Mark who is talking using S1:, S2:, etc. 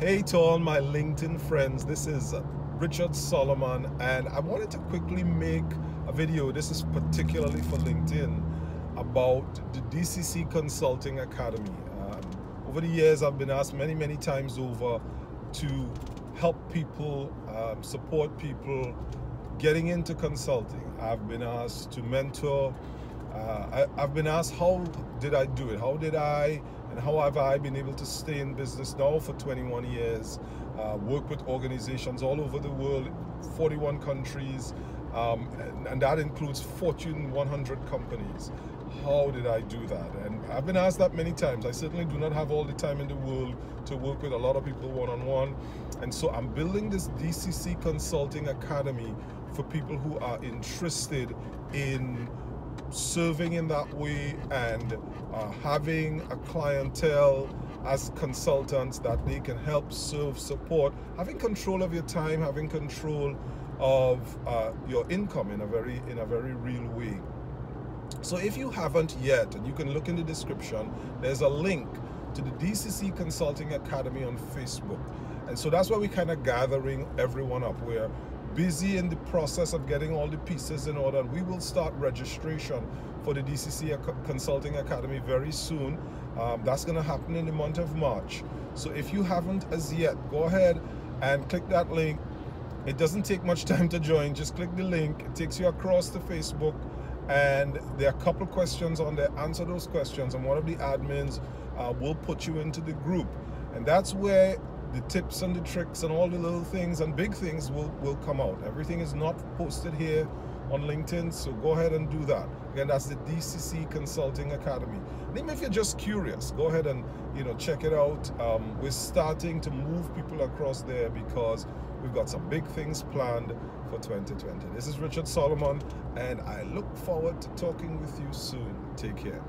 S1: Hey to all my LinkedIn friends, this is Richard Solomon and I wanted to quickly make a video, this is particularly for LinkedIn, about the DCC Consulting Academy. Um, over the years I've been asked many many times over to help people, um, support people getting into consulting. I've been asked to mentor, uh, I, have been asked how did I do it, how did I and how have I been able to stay in business now for 21 years, uh, work with organizations all over the world, 41 countries, um, and, and, that includes Fortune 100 companies. How did I do that? And I've been asked that many times. I certainly do not have all the time in the world to work with a lot of people one-on-one. -on -one. And so I'm building this DCC Consulting Academy for people who are interested in serving in that way and uh, having a clientele as consultants that they can help serve support having control of your time having control of uh, your income in a very in a very real way. So if you haven't yet and you can look in the description there's a link to the DCC Consulting Academy on Facebook. And so that's why we're kind of gathering everyone up. Where busy in the process of getting all the pieces in order. We will start registration for the DCC Consulting Academy very soon. Um, that's going to happen in the month of March. So if you haven't as yet, go ahead and click that link. It doesn't take much time to join. Just click the link. It takes you across to Facebook and there are a couple questions on there. Answer those questions and one of the admins uh, will put you into the group. And that's where the tips and the tricks and all the little things and big things will, will come out. Everything is not posted here on LinkedIn, so go ahead and do that. Again, that's the DCC Consulting Academy. And even if you're just curious, go ahead and you know check it out. Um, we're starting to move people across there because we've got some big things planned for 2020. This is Richard Solomon, and I look forward to talking with you soon. Take care.